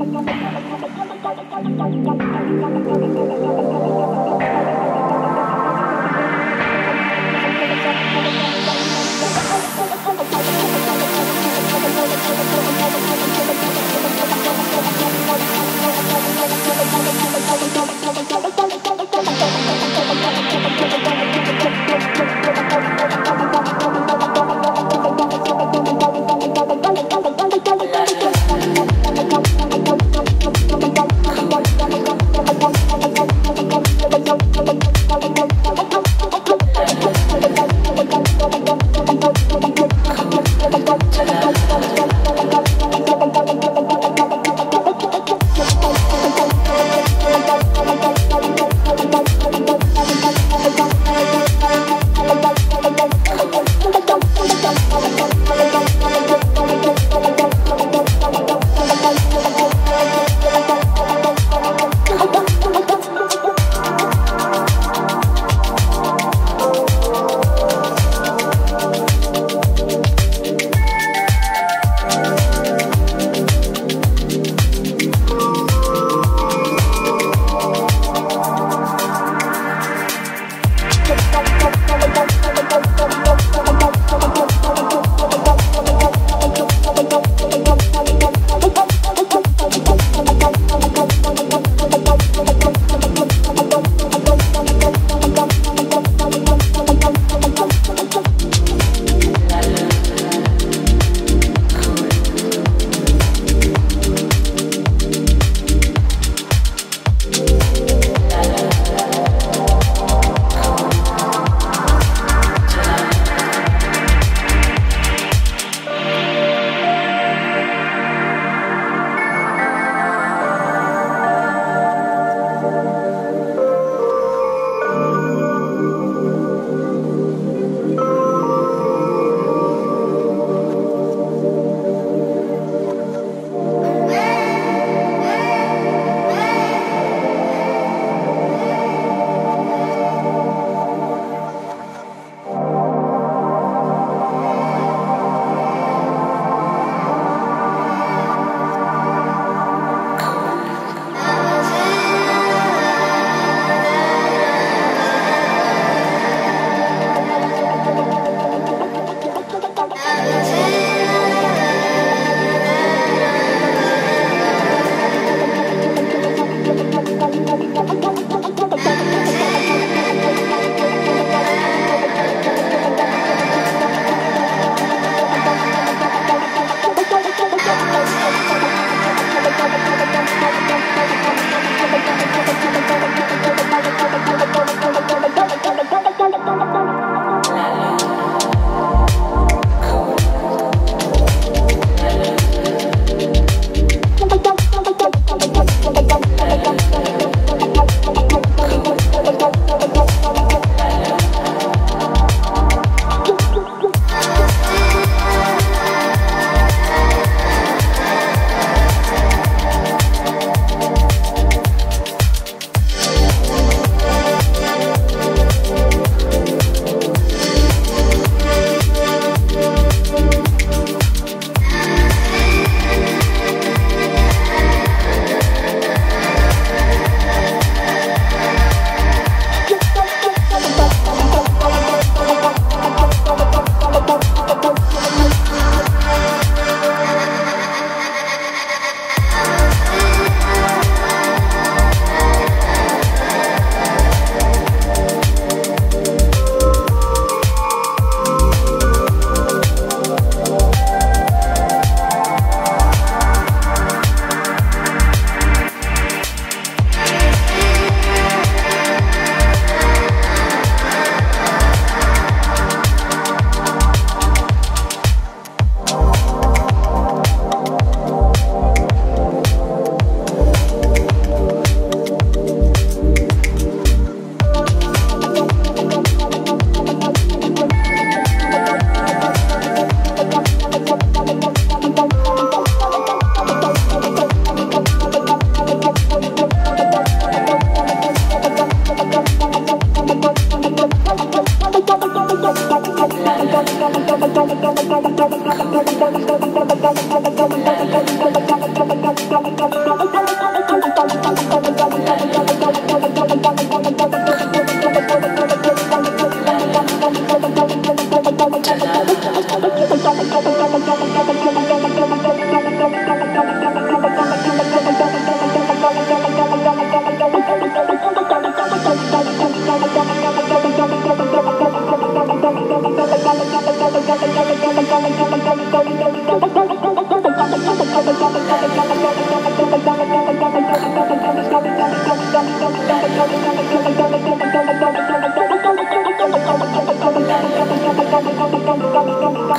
ありがとうございました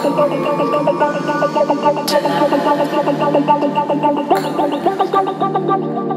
double double